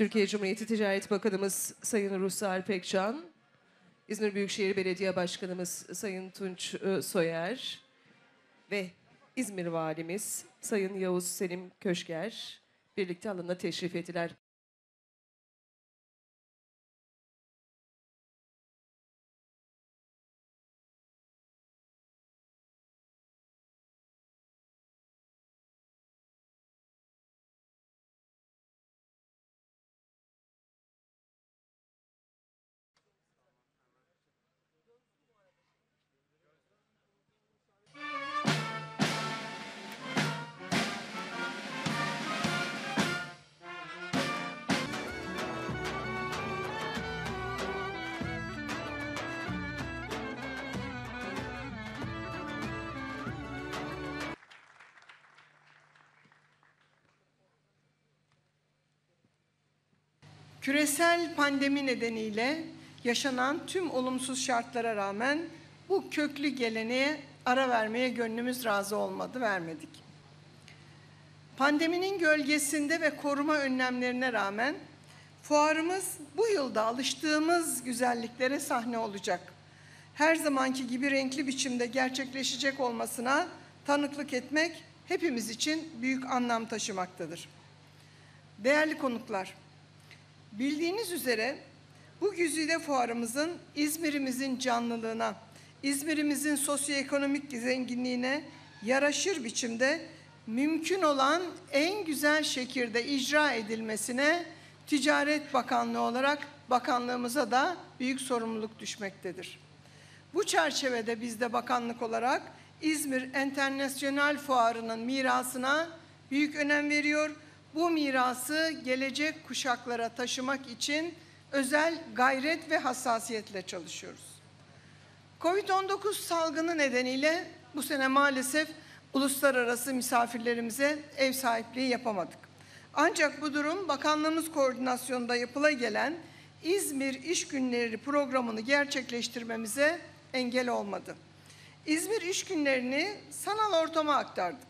Türkiye Cumhuriyeti Ticaret Bakanımız Sayın Ruhsar Pekcan, İzmir Büyükşehir Belediye Başkanımız Sayın Tunç Soyer ve İzmir Valimiz Sayın Yavuz Selim Köşker birlikte alana teşrif ettiler. Küresel pandemi nedeniyle yaşanan tüm olumsuz şartlara rağmen bu köklü geleneğe ara vermeye gönlümüz razı olmadı, vermedik. Pandeminin gölgesinde ve koruma önlemlerine rağmen fuarımız bu yılda alıştığımız güzelliklere sahne olacak. Her zamanki gibi renkli biçimde gerçekleşecek olmasına tanıklık etmek hepimiz için büyük anlam taşımaktadır. Değerli konuklar, Bildiğiniz üzere bu güzide fuarımızın İzmir'imizin canlılığına, İzmir'imizin sosyoekonomik zenginliğine yaraşır biçimde mümkün olan en güzel şekilde icra edilmesine Ticaret Bakanlığı olarak bakanlığımıza da büyük sorumluluk düşmektedir. Bu çerçevede biz de bakanlık olarak İzmir Enternasyonel Fuarı'nın mirasına büyük önem veriyor bu mirası gelecek kuşaklara taşımak için özel gayret ve hassasiyetle çalışıyoruz. Covid-19 salgını nedeniyle bu sene maalesef uluslararası misafirlerimize ev sahipliği yapamadık. Ancak bu durum bakanlığımız koordinasyonunda yapıla gelen İzmir İş Günleri programını gerçekleştirmemize engel olmadı. İzmir İş Günlerini sanal ortama aktardık.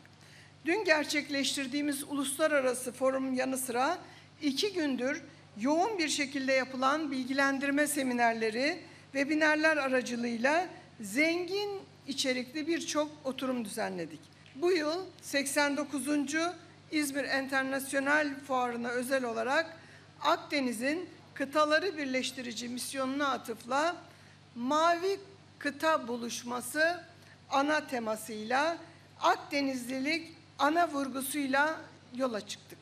Dün gerçekleştirdiğimiz uluslararası forum yanı sıra iki gündür yoğun bir şekilde yapılan bilgilendirme seminerleri, webinarlar aracılığıyla zengin içerikli birçok oturum düzenledik. Bu yıl 89. İzmir Enternasyonel Fuarı'na özel olarak Akdeniz'in kıtaları birleştirici misyonuna atıfla Mavi Kıta Buluşması ana temasıyla Akdenizlilik ana vurgusuyla yola çıktık.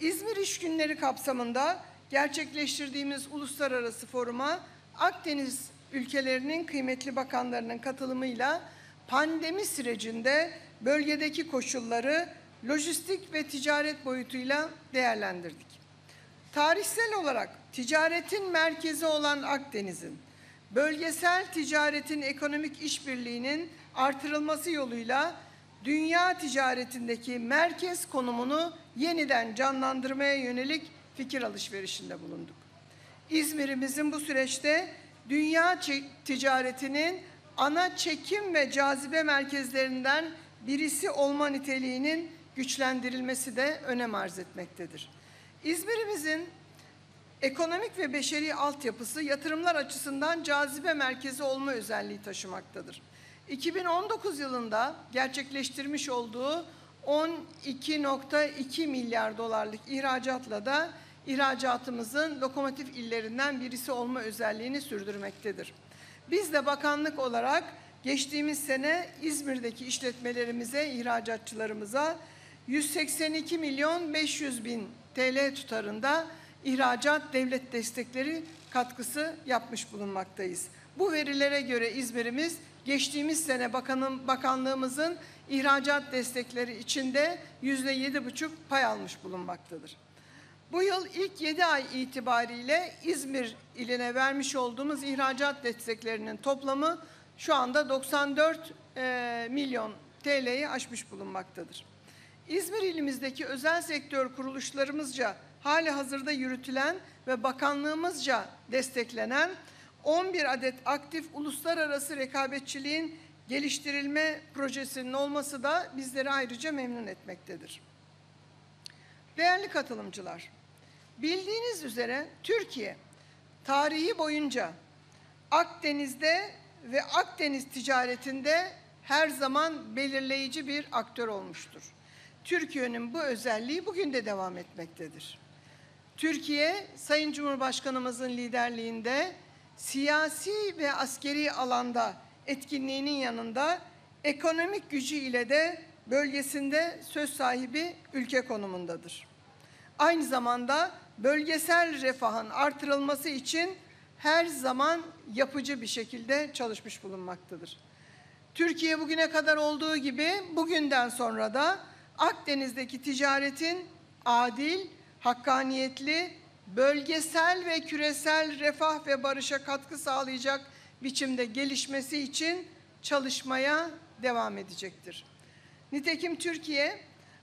İzmir İş Günleri kapsamında gerçekleştirdiğimiz uluslararası foruma Akdeniz ülkelerinin kıymetli bakanlarının katılımıyla pandemi sürecinde bölgedeki koşulları lojistik ve ticaret boyutuyla değerlendirdik. Tarihsel olarak ticaretin merkezi olan Akdeniz'in bölgesel ticaretin ekonomik işbirliğinin artırılması yoluyla dünya ticaretindeki merkez konumunu yeniden canlandırmaya yönelik fikir alışverişinde bulunduk. İzmir'imizin bu süreçte dünya ticaretinin ana çekim ve cazibe merkezlerinden birisi olma niteliğinin güçlendirilmesi de önem arz etmektedir. İzmir'imizin ekonomik ve beşeri altyapısı yatırımlar açısından cazibe merkezi olma özelliği taşımaktadır. 2019 yılında gerçekleştirmiş olduğu 12.2 milyar dolarlık ihracatla da ihracatımızın lokomotif illerinden birisi olma özelliğini sürdürmektedir. Biz de bakanlık olarak geçtiğimiz sene İzmir'deki işletmelerimize, ihracatçılarımıza 182 milyon 500 bin TL tutarında ihracat devlet destekleri katkısı yapmış bulunmaktayız. Bu verilere göre İzmir'imiz geçtiğimiz sene bakanım, bakanlığımızın ihracat destekleri içinde yüzde yedi buçuk pay almış bulunmaktadır. Bu yıl ilk yedi ay itibariyle İzmir iline vermiş olduğumuz ihracat desteklerinin toplamı şu anda 94 e, milyon TL'yi aşmış bulunmaktadır. İzmir ilimizdeki özel sektör kuruluşlarımızca hali hazırda yürütülen ve bakanlığımızca desteklenen 11 adet aktif uluslararası rekabetçiliğin geliştirilme projesinin olması da bizleri ayrıca memnun etmektedir. Değerli katılımcılar, Bildiğiniz üzere Türkiye tarihi boyunca Akdeniz'de ve Akdeniz ticaretinde her zaman belirleyici bir aktör olmuştur. Türkiye'nin bu özelliği bugün de devam etmektedir. Türkiye, Sayın Cumhurbaşkanımızın liderliğinde siyasi ve askeri alanda etkinliğinin yanında ekonomik gücü ile de bölgesinde söz sahibi ülke konumundadır. Aynı zamanda bölgesel refahın artırılması için her zaman yapıcı bir şekilde çalışmış bulunmaktadır. Türkiye bugüne kadar olduğu gibi bugünden sonra da Akdeniz'deki ticaretin adil, hakkaniyetli, bölgesel ve küresel refah ve barışa katkı sağlayacak biçimde gelişmesi için çalışmaya devam edecektir. Nitekim Türkiye,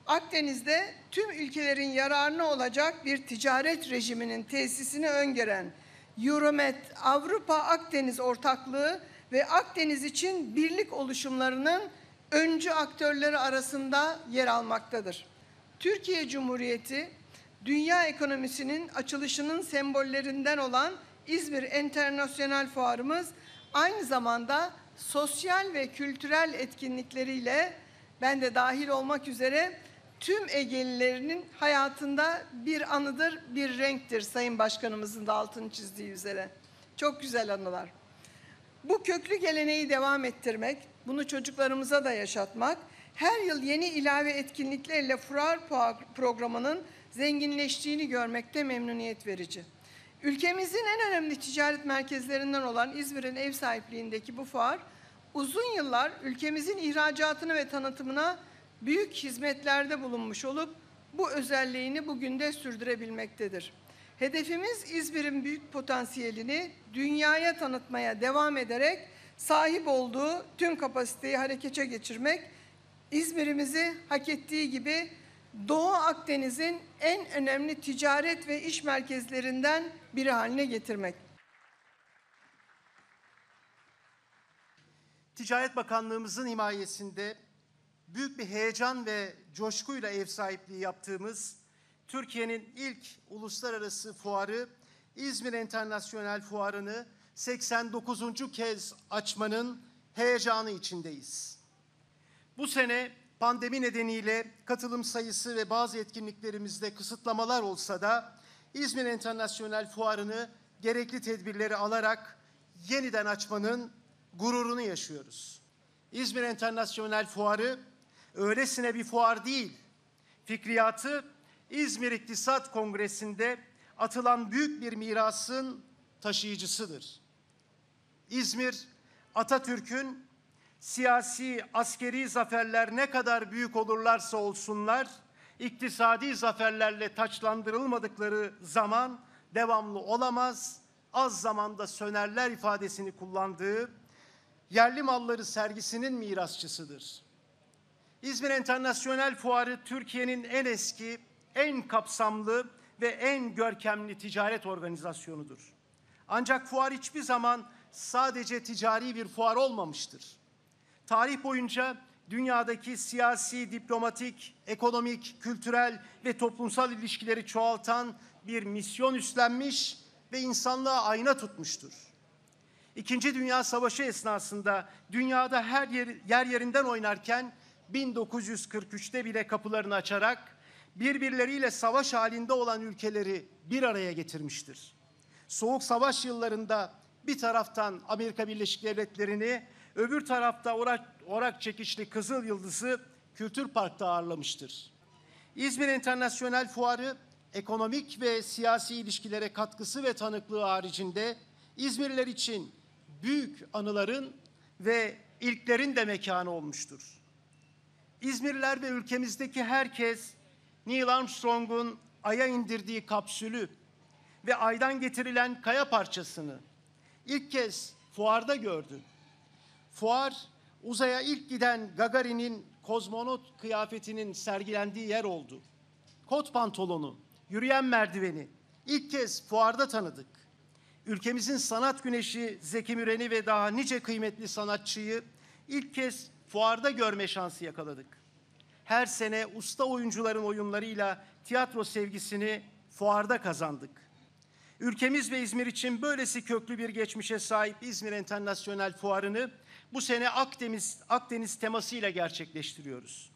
Akdeniz'de tüm ülkelerin yararına olacak bir ticaret rejiminin tesisini öngören Euromed Avrupa Akdeniz Ortaklığı ve Akdeniz için birlik oluşumlarının öncü aktörleri arasında yer almaktadır. Türkiye Cumhuriyeti dünya ekonomisinin açılışının sembollerinden olan İzmir Enternasyonel Fuarımız aynı zamanda sosyal ve kültürel etkinlikleriyle ben de dahil olmak üzere tüm Egelilerinin hayatında bir anıdır, bir renktir Sayın Başkanımızın da altını çizdiği üzere. Çok güzel anılar. Bu köklü geleneği devam ettirmek, bunu çocuklarımıza da yaşatmak, her yıl yeni ilave etkinliklerle fuar programının zenginleştiğini görmekte memnuniyet verici. Ülkemizin en önemli ticaret merkezlerinden olan İzmir'in ev sahipliğindeki bu fuar, uzun yıllar ülkemizin ihracatını ve tanıtımına büyük hizmetlerde bulunmuş olup bu özelliğini bugün de sürdürebilmektedir. Hedefimiz İzmir'in büyük potansiyelini dünyaya tanıtmaya devam ederek sahip olduğu tüm kapasiteyi harekete geçirmek, İzmir'imizi hak ettiği gibi Doğu Akdeniz'in en önemli ticaret ve iş merkezlerinden biri haline getirmek. Ticaret Bakanlığımızın himayesinde büyük bir heyecan ve coşkuyla ev sahipliği yaptığımız Türkiye'nin ilk uluslararası fuarı İzmir Enternasyonel Fuarı'nı 89. kez açmanın heyecanı içindeyiz. Bu sene pandemi nedeniyle katılım sayısı ve bazı etkinliklerimizde kısıtlamalar olsa da İzmir Enternasyonel Fuarı'nı gerekli tedbirleri alarak yeniden açmanın gururunu yaşıyoruz. İzmir Enternasyonel Fuarı öylesine bir fuar değil. Fikriyatı İzmir İktisat Kongresi'nde atılan büyük bir mirasın taşıyıcısıdır. İzmir, Atatürk'ün siyasi, askeri zaferler ne kadar büyük olurlarsa olsunlar, iktisadi zaferlerle taçlandırılmadıkları zaman devamlı olamaz, az zamanda sönerler ifadesini kullandığı yerli malları sergisinin mirasçısıdır. İzmir Enternasyonel Fuarı Türkiye'nin en eski, en kapsamlı ve en görkemli ticaret organizasyonudur. Ancak fuar hiçbir zaman sadece ticari bir fuar olmamıştır. Tarih boyunca dünyadaki siyasi, diplomatik, ekonomik, kültürel ve toplumsal ilişkileri çoğaltan bir misyon üstlenmiş ve insanlığa ayna tutmuştur. İkinci Dünya Savaşı esnasında dünyada her yer, yer yerinden oynarken 1943'te bile kapılarını açarak birbirleriyle savaş halinde olan ülkeleri bir araya getirmiştir. Soğuk savaş yıllarında bir taraftan Amerika Birleşik Devletleri'ni, öbür tarafta orak, orak çekişli Kızıl Yıldız'ı Kültür Park'ta ağırlamıştır. İzmir Enternasyonel Fuarı ekonomik ve siyasi ilişkilere katkısı ve tanıklığı haricinde İzmirliler için büyük anıların ve ilklerin de mekanı olmuştur. İzmirliler ve ülkemizdeki herkes Neil Armstrong'un Ay'a indirdiği kapsülü ve Ay'dan getirilen kaya parçasını ilk kez fuarda gördü. Fuar, uzaya ilk giden Gagarin'in kozmonot kıyafetinin sergilendiği yer oldu. Kot pantolonu, yürüyen merdiveni ilk kez fuarda tanıdık. Ülkemizin sanat güneşi Zeki Müren'i ve daha nice kıymetli sanatçıyı ilk kez fuarda görme şansı yakaladık. Her sene usta oyuncuların oyunlarıyla tiyatro sevgisini fuarda kazandık. Ülkemiz ve İzmir için böylesi köklü bir geçmişe sahip İzmir Enternasyonel Fuarı'nı bu sene Akdeniz, Akdeniz temasıyla gerçekleştiriyoruz.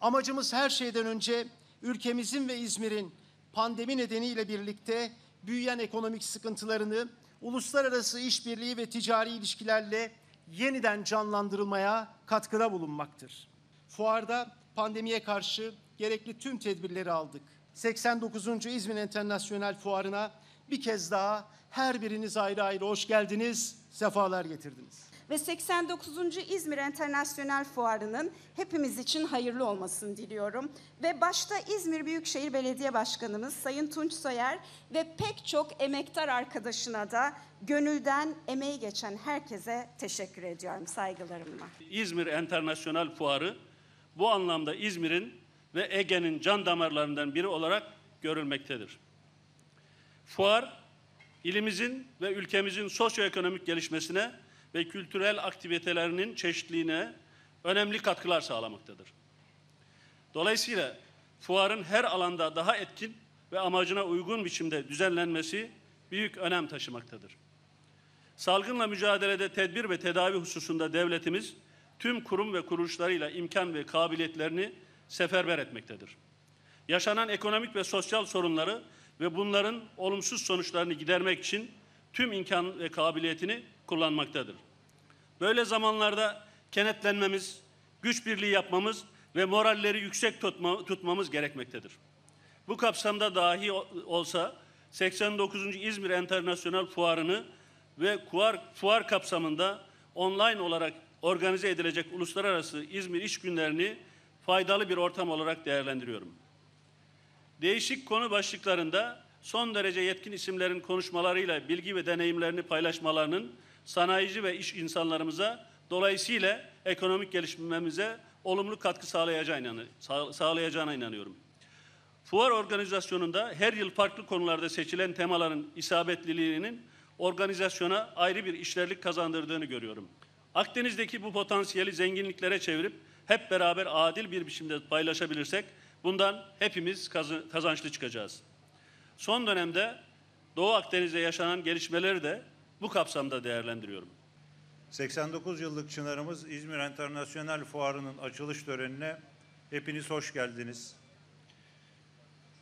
Amacımız her şeyden önce ülkemizin ve İzmir'in pandemi nedeniyle birlikte büyüyen ekonomik sıkıntılarını uluslararası işbirliği ve ticari ilişkilerle yeniden canlandırılmaya katkıda bulunmaktır. Fuarda pandemiye karşı gerekli tüm tedbirleri aldık. 89. İzmir Enternasyonel Fuarı'na bir kez daha her biriniz ayrı ayrı hoş geldiniz, sefalar getirdiniz. Ve 89. İzmir Enternasyonel Fuarı'nın hepimiz için hayırlı olmasını diliyorum. Ve başta İzmir Büyükşehir Belediye Başkanımız Sayın Tunç Soyer ve pek çok emektar arkadaşına da gönülden emeği geçen herkese teşekkür ediyorum saygılarımla. İzmir Enternasyonel Fuarı bu anlamda İzmir'in ve Ege'nin can damarlarından biri olarak görülmektedir. Fuar, ilimizin ve ülkemizin sosyoekonomik gelişmesine ve kültürel aktivitelerinin çeşitliliğine önemli katkılar sağlamaktadır. Dolayısıyla fuarın her alanda daha etkin ve amacına uygun biçimde düzenlenmesi büyük önem taşımaktadır. Salgınla mücadelede tedbir ve tedavi hususunda devletimiz tüm kurum ve kuruluşlarıyla imkan ve kabiliyetlerini seferber etmektedir. Yaşanan ekonomik ve sosyal sorunları ve bunların olumsuz sonuçlarını gidermek için tüm imkan ve kabiliyetini kullanmaktadır. Böyle zamanlarda kenetlenmemiz, güç birliği yapmamız ve moralleri yüksek tutma, tutmamız gerekmektedir. Bu kapsamda dahi olsa 89. İzmir Enternasyonel Fuarı'nı ve fuar, fuar kapsamında online olarak organize edilecek uluslararası İzmir İş Günlerini faydalı bir ortam olarak değerlendiriyorum. Değişik konu başlıklarında son derece yetkin isimlerin konuşmalarıyla bilgi ve deneyimlerini paylaşmalarının sanayici ve iş insanlarımıza dolayısıyla ekonomik gelişmemize olumlu katkı sağlayacağına, sağ- sağlayacağına inanıyorum. Fuar organizasyonunda her yıl farklı konularda seçilen temaların isabetliliğinin organizasyona ayrı bir işlerlik kazandırdığını görüyorum. Akdeniz'deki bu potansiyeli zenginliklere çevirip hep beraber adil bir biçimde paylaşabilirsek bundan hepimiz kazançlı çıkacağız. Son dönemde Doğu Akdeniz'de yaşanan gelişmeleri de bu kapsamda değerlendiriyorum. 89 yıllık Çınarımız İzmir Enternasyonel Fuarı'nın açılış törenine hepiniz hoş geldiniz.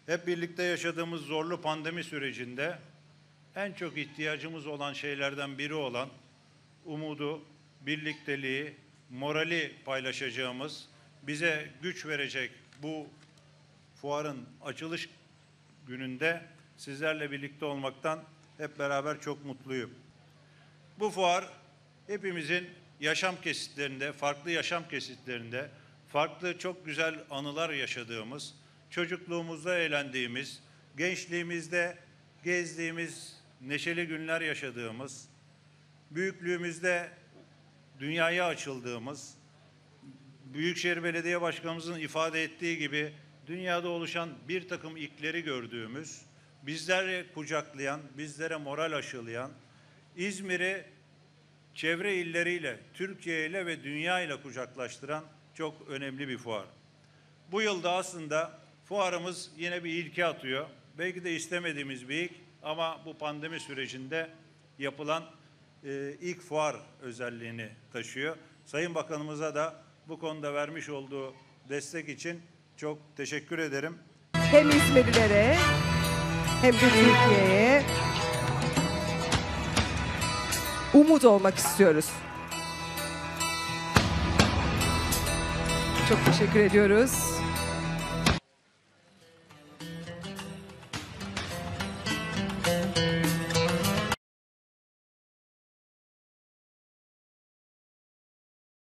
Hep birlikte yaşadığımız zorlu pandemi sürecinde en çok ihtiyacımız olan şeylerden biri olan umudu, birlikteliği, morali paylaşacağımız, bize güç verecek bu fuarın açılış gününde sizlerle birlikte olmaktan hep beraber çok mutluyum. Bu fuar hepimizin yaşam kesitlerinde, farklı yaşam kesitlerinde, farklı çok güzel anılar yaşadığımız, çocukluğumuzda eğlendiğimiz, gençliğimizde gezdiğimiz, neşeli günler yaşadığımız, büyüklüğümüzde dünyaya açıldığımız, Büyükşehir Belediye Başkanımızın ifade ettiği gibi dünyada oluşan bir takım ilkleri gördüğümüz, bizleri kucaklayan, bizlere moral aşılayan, İzmir'i çevre illeriyle, Türkiye ile ve dünya ile kucaklaştıran çok önemli bir fuar. Bu yılda aslında fuarımız yine bir ilke atıyor. Belki de istemediğimiz bir ilk ama bu pandemi sürecinde yapılan e, ilk fuar özelliğini taşıyor. Sayın Bakanımıza da bu konuda vermiş olduğu destek için çok teşekkür ederim. Hem İzmirlilere hem de Türkiye'ye umut olmak istiyoruz. Çok teşekkür ediyoruz.